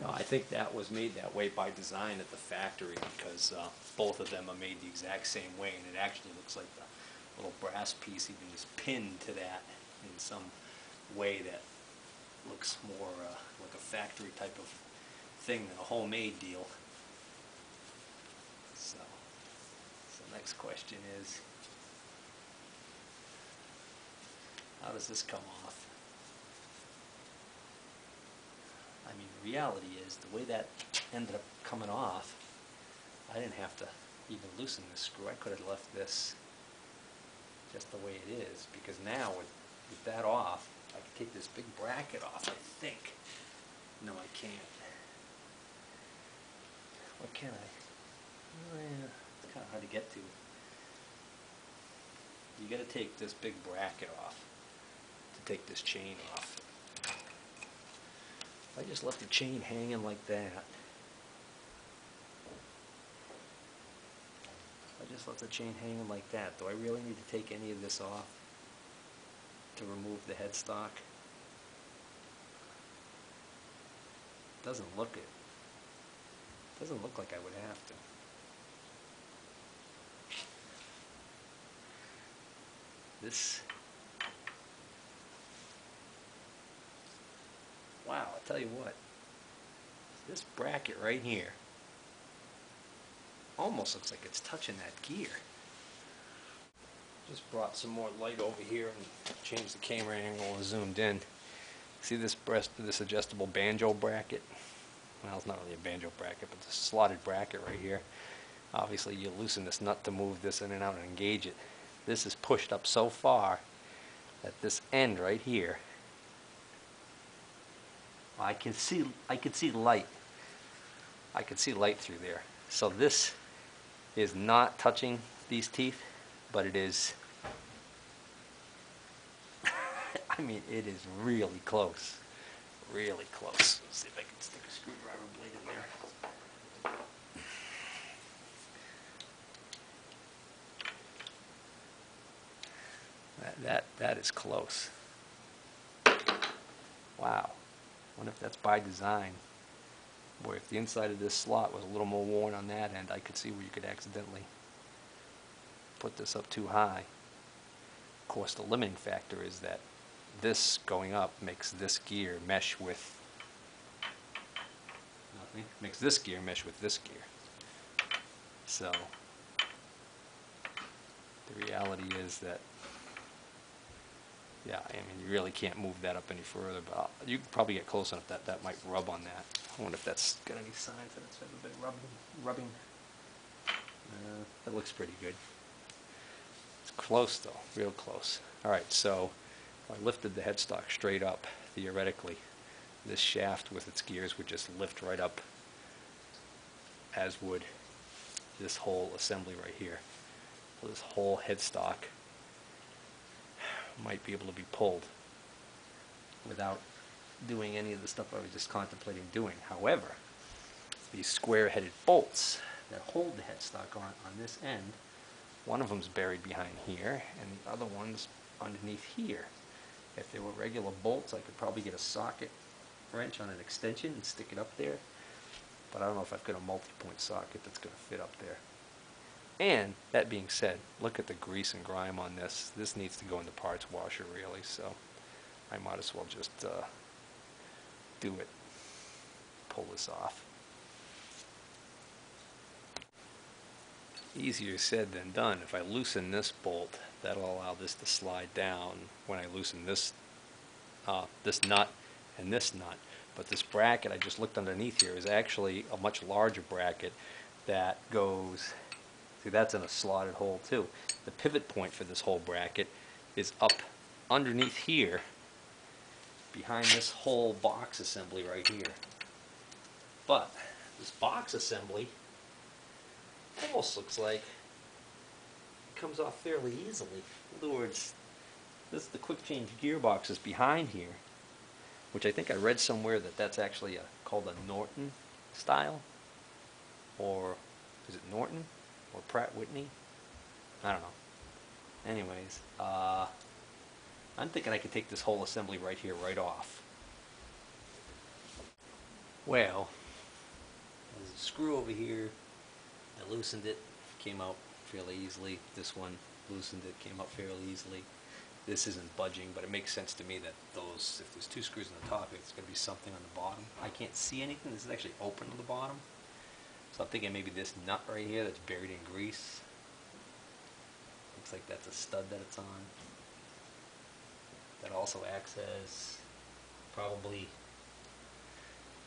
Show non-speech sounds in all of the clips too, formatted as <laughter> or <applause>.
No, I think that was made that way by design at the factory because uh, both of them are made the exact same way and it actually looks like the little brass piece even is pinned to that in some way that looks more uh, like a factory type of thing than a homemade deal. So, so next question is, how does this come off? I mean, the reality is, the way that ended up coming off, I didn't have to even loosen this screw. I could have left this just the way it is, because now with, with that off, I can take this big bracket off, I think. No, I can't. What can I? Yeah, it's kind of hard to get to. You gotta take this big bracket off to take this chain off. I just left the chain hanging like that. I just left the chain hanging like that, do I really need to take any of this off to remove the headstock? Doesn't look it. Doesn't look like I would have to. This. Wow, I'll tell you what. This bracket right here almost looks like it's touching that gear. Just brought some more light over here and changed the camera angle and zoomed in. See this breast, this adjustable banjo bracket? Well, it's not really a banjo bracket, but the slotted bracket right here. Obviously, you loosen this nut to move this in and out and engage it. This is pushed up so far that this end right here, I can see, I can see light. I can see light through there. So this is not touching these teeth, but it is, <laughs> I mean, it is really close. Really close. Let's see if I can stick a screwdriver blade in there. That, that, that is close. Wow. Wonder if that's by design. Boy, if the inside of this slot was a little more worn on that end, I could see where you could accidentally put this up too high. Of course, the limiting factor is that this going up makes this gear mesh with nothing, makes this gear mesh with this gear. So the reality is that yeah, I mean, you really can't move that up any further, but I'll- you could probably get close enough that that might rub on that. I wonder if that's got any signs that it's ever been rubbing, rubbing. Uh, That looks pretty good. It's close though, real close. All right, so if I lifted the headstock straight up, theoretically, this shaft with its gears would just lift right up, as would this whole assembly right here. So this whole headstock might be able to be pulled without doing any of the stuff I was just contemplating doing. However, these square-headed bolts that hold the headstock on, on this end, one of them's buried behind here, and the other one's underneath here. If they were regular bolts, I could probably get a socket wrench on an extension and stick it up there, but I don't know if I've got a multi-point socket that's gonna fit up there. And that being said, look at the grease and grime on this. This needs to go in the parts washer really, so I might as well just uh, do it. Pull this off. Easier said than done. If I loosen this bolt, that'll allow this to slide down when I loosen this, uh, this nut and this nut. But this bracket I just looked underneath here is actually a much larger bracket that goes See, that's in a slotted hole too. The pivot point for this whole bracket is up underneath here, behind this whole box assembly right here. But this box assembly almost looks like it comes off fairly easily. In other words, this the quick change gearbox is behind here, which I think I read somewhere that that's actually a, called a Norton style, or is it Norton? Or Pratt Whitney. I don't know. Anyways, uh, I'm thinking I could take this whole assembly right here, right off. Well, there's a screw over here. I loosened it, came out fairly easily. This one loosened it, came out fairly easily. This isn't budging, but it makes sense to me that those, if there's two screws on the top, it's gonna be something on the bottom. I can't see anything, this is actually open to the bottom. So I'm thinking maybe this nut right here that's buried in grease. Looks like that's a stud that it's on. That also acts as probably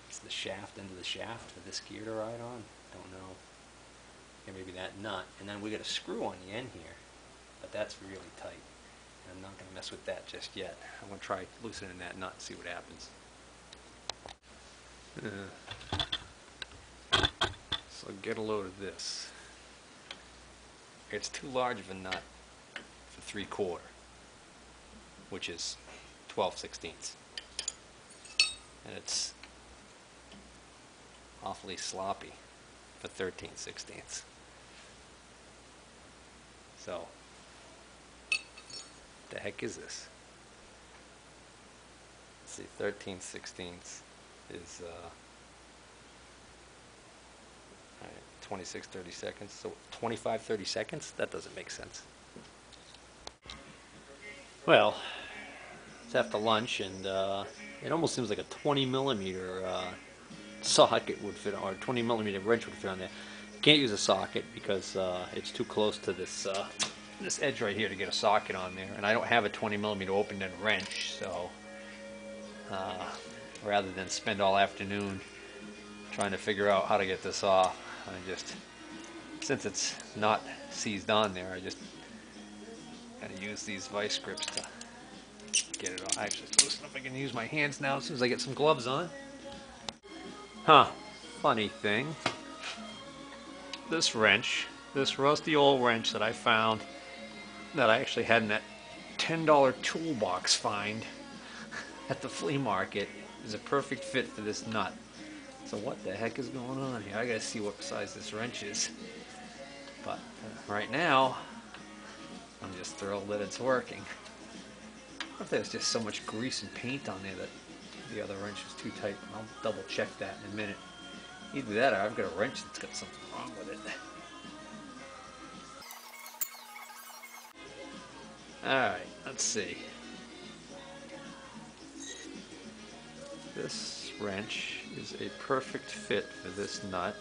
it's the shaft into the shaft for this gear to ride on. Don't know. And maybe that nut. And then we got a screw on the end here, but that's really tight. And I'm not going to mess with that just yet. I'm going to try loosening that nut and see what happens. Uh, so get a load of this. It's too large of a nut for three quarter, which is 12 sixteenths. And it's awfully sloppy for 13 sixteenths. So, the heck is this? See, 13 sixteenths is uh, all right, 26 30 seconds. So 25 30 seconds? That doesn't make sense. Well, it's after lunch, and uh, it almost seems like a 20 millimeter uh, socket would fit, or 20 millimeter wrench would fit on there. Can't use a socket because uh, it's too close to this uh, this edge right here to get a socket on there, and I don't have a 20 millimeter open end wrench, so uh, rather than spend all afternoon trying to figure out how to get this off, I just since it's not seized on there, I just gotta use these vice grips to get it off. Actually, listen if I can use my hands now as soon as I get some gloves on. Huh, funny thing. This wrench, this rusty old wrench that I found that I actually had in that $10 toolbox find <laughs> at the flea market is a perfect fit for this nut. So what the heck is going on here? I gotta see what size this wrench is. But uh, right now, I'm just thrilled that it's working. What if there's just so much grease and paint on there that the other wrench is too tight? I'll double check that in a minute. Either that or I've got a wrench that's got something wrong with it. Alright, let's see. This wrench is a perfect fit for this nut.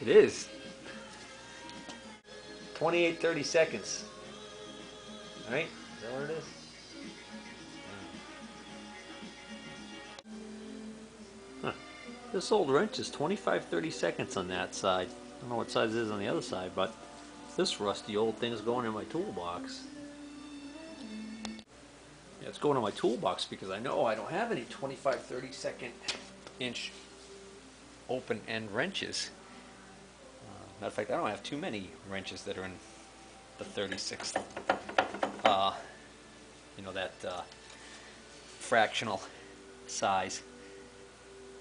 It is. 28, 30 seconds. Alright, is that what it is? This old wrench is 25, 30 seconds on that side. I don't know what size it is on the other side, but this rusty old thing is going in my toolbox. Yeah, it's going in my toolbox because I know I don't have any 25, 30 second inch open end wrenches. Uh, matter of fact, I don't have too many wrenches that are in the 36th, uh, you know, that uh, fractional size.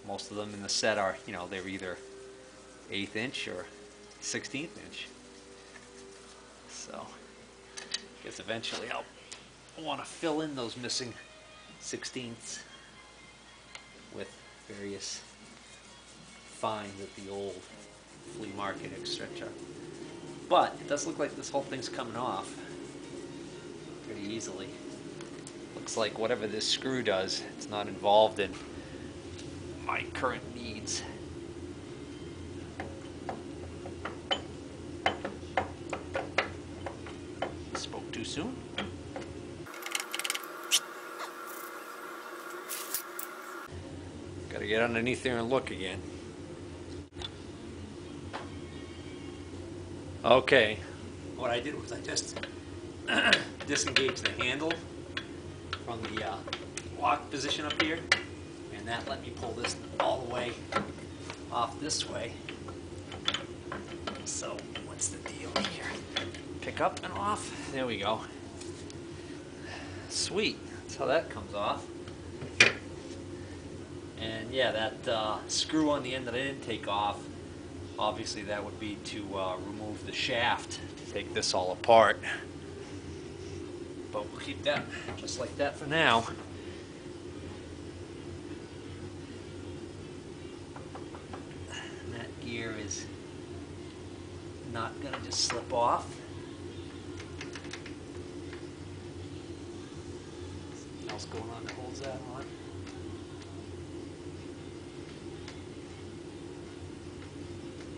Most of them in the set are, you know, they're either eighth inch or 16th inch. So, I guess eventually I'll want to fill in those missing 16ths with various finds at the old flea market, etc. But it does look like this whole thing's coming off pretty easily. Looks like whatever this screw does, it's not involved in my current needs. Spoke too soon? Gotta get underneath there and look again. Okay, what I did was I just <clears throat> disengaged the handle from the uh, lock position up here, and that let me pull this all the way off this way. So, what's the deal here? Pick up and off. There we go. Sweet. That's how that comes off. And yeah, that uh, screw on the end that I didn't take off, obviously that would be to uh, remove the shaft to take this all apart. but we'll keep that just like that for now. And that gear is not gonna just slip off. Something else going on that holds that on.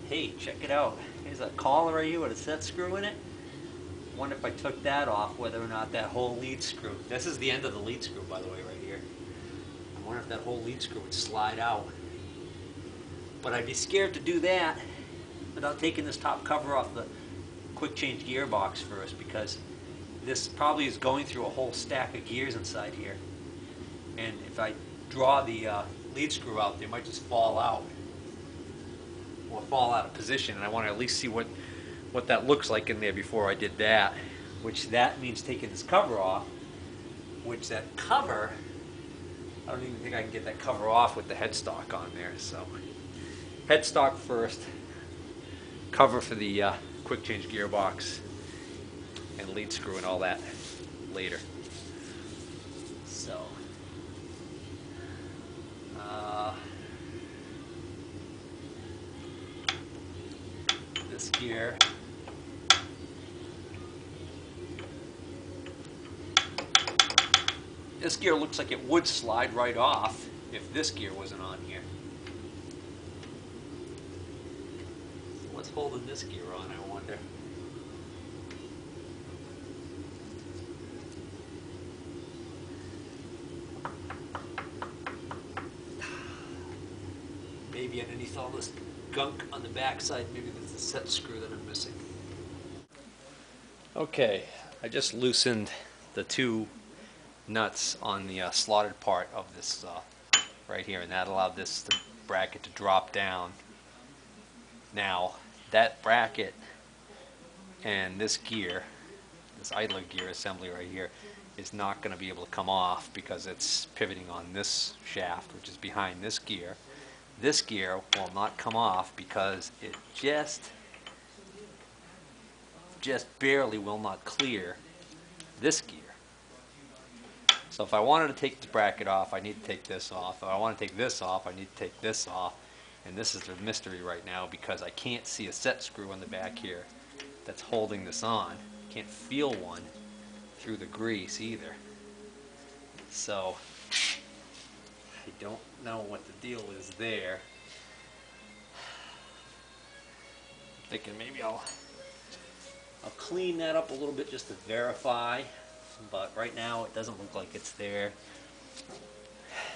Hey, check it out. Here's a collar right here with a set screw in it. Wonder if I took that off, whether or not that whole lead screw. This is the end of the lead screw, by the way, right here. I wonder if that whole lead screw would slide out. But I'd be scared to do that without taking this top cover off the quick change gearbox first because this probably is going through a whole stack of gears inside here. And if I draw the uh, lead screw out, they might just fall out or fall out of position. And I want to at least see what, what that looks like in there before I did that. Which that means taking this cover off, which that cover, I don't even think I can get that cover off with the headstock on there. So headstock first, cover for the uh, quick change gearbox, and lead screw and all that later. So, uh, this gear. This gear looks like it would slide right off if this gear wasn't on here. What's holding this gear on, I wonder? Maybe underneath all this gunk on the backside, maybe there's a set screw that I'm missing. Okay, I just loosened the two nuts on the uh, slotted part of this uh, right here, and that allowed this bracket to drop down. Now, that bracket and this gear, this idler gear assembly right here, is not going to be able to come off because it's pivoting on this shaft, which is behind this gear. This gear will not come off because it just, just barely will not clear this gear. So if I wanted to take the bracket off, I need to take this off. If I want to take this off, I need to take this off. And this is the mystery right now because I can't see a set screw on the back here that's holding this on. Can't feel one through the grease either. So I don't know what the deal is there. I'm thinking maybe I'll I'll clean that up a little bit just to verify, but right now it doesn't look like it's there.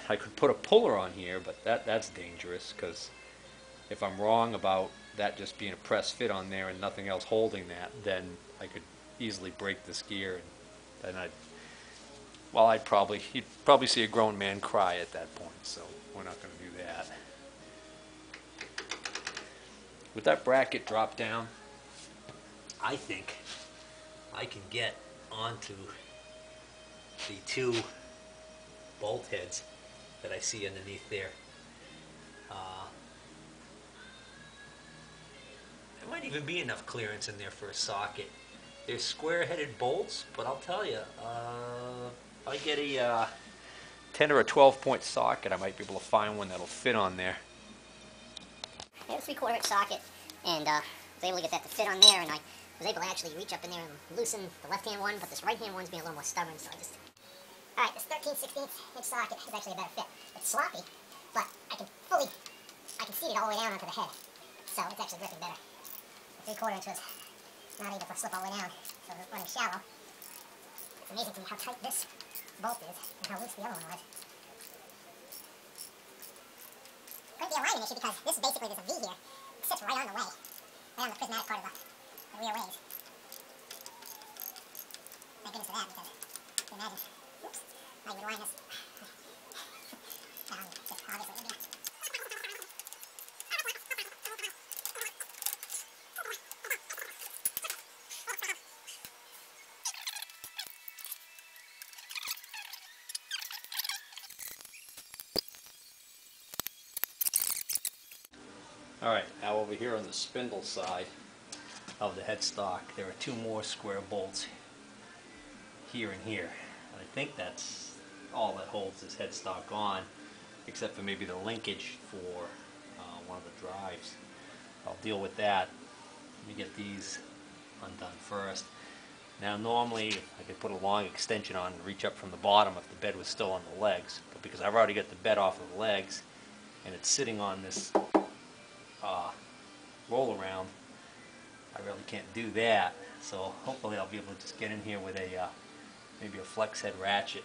I could put a puller on here, but that that's dangerous because if I'm wrong about that just being a press fit on there and nothing else holding that, then I could easily break this gear and then I'd well, I'd probably you'd probably see a grown man cry at that point. So we're not going to do that. With that bracket dropped down, I think I can get onto the two bolt heads that I see underneath there. Uh, there might even be enough clearance in there for a socket. They're square-headed bolts, but I'll tell you, uh, I get a uh, 10 or a 12 point socket, I might be able to find one that'll fit on there. Have a three quarter inch socket and uh, was able to get that to fit on there and I was able to actually reach up in there and loosen the left hand one, but this right hand one's being a little more stubborn, so I just... Alright, this 13 16 inch socket is actually a better fit. It's sloppy, but I can fully, I can seat it all the way down onto the head, so it's actually gripping better. The three quarter inch was not able to slip all the way down, so it's running shallow. It's amazing to me how tight this bolt is and how loose the other one was. Could be a lining issue because this is basically there's a V here. It sits right on the way, right on the prismatic part of the, the rear ways. Thank goodness for that because imagine, oops, I would line this <laughs> down just obviously would be All right, now over here on the spindle side of the headstock, there are two more square bolts here and here. And I think that's all that holds this headstock on, except for maybe the linkage for uh, one of the drives. I'll deal with that. Let me get these undone first. Now normally I could put a long extension on and reach up from the bottom if the bed was still on the legs, but because I've already got the bed off of the legs and it's sitting on this uh, roll around, I really can't do that. So hopefully I'll be able to just get in here with a uh, maybe a flex head ratchet.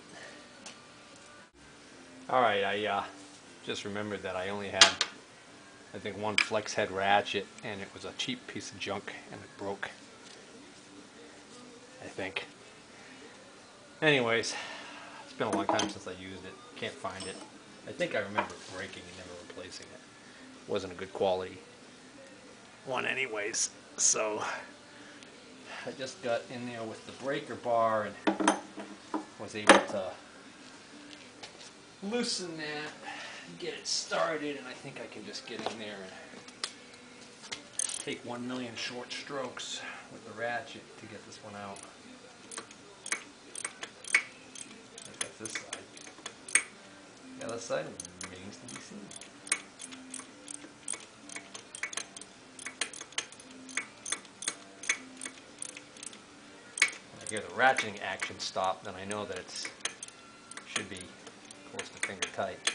All right, I uh, just remembered that I only had I think one flex head ratchet and it was a cheap piece of junk and it broke. I think. Anyways, it's been a long time since I used it. Can't find it. I think I remember breaking and never replacing it. Wasn't a good quality one anyways. So I just got in there with the breaker bar and was able to loosen that, get it started, and I think I can just get in there and take one million short strokes with the ratchet to get this one out. That's this side. The other side remains to be seen. I hear the ratcheting action stop, then I know that it should be close to finger tight.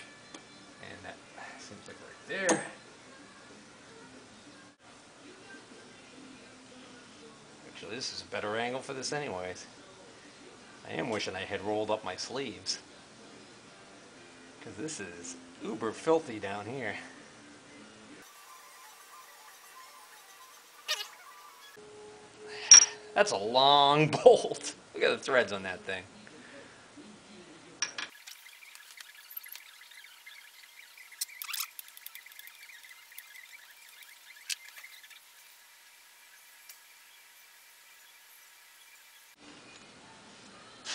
And that seems like right there. Actually, this is a better angle for this anyways. I am wishing I had rolled up my sleeves. Because this is uber filthy down here. That's a long <laughs> bolt. Look at the threads on that thing.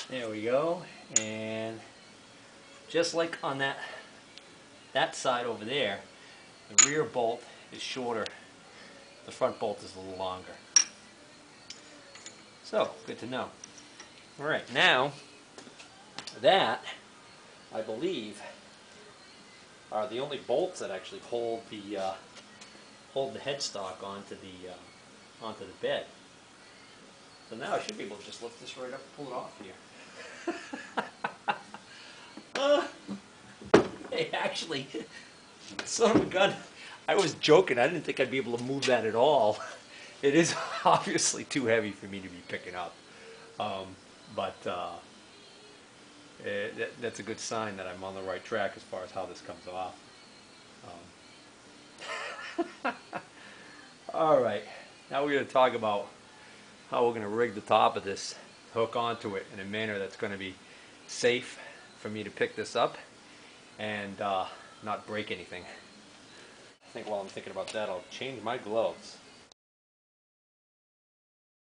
There we go. And just like on that that side over there, the rear bolt is shorter. The front bolt is a little longer. So, good to know. Alright, now that I believe are the only bolts that actually hold the uh, hold the headstock onto the uh, onto the bed. So now I should be able to just lift this right up and pull it off here. <laughs> Uh, hey, actually, <laughs> son of a gun, I was joking. I didn't think I'd be able to move that at all. <laughs> It is <laughs> obviously too heavy for me to be picking up. Um, but uh, eh, that, that's a good sign that I'm on the right track as far as how this comes off. Um, <laughs> all right, now we're going to talk about how we're going to rig the top of this hook onto it in a manner that's going to be safe for me to pick this up and uh, not break anything. I think while I'm thinking about that, I'll change my gloves.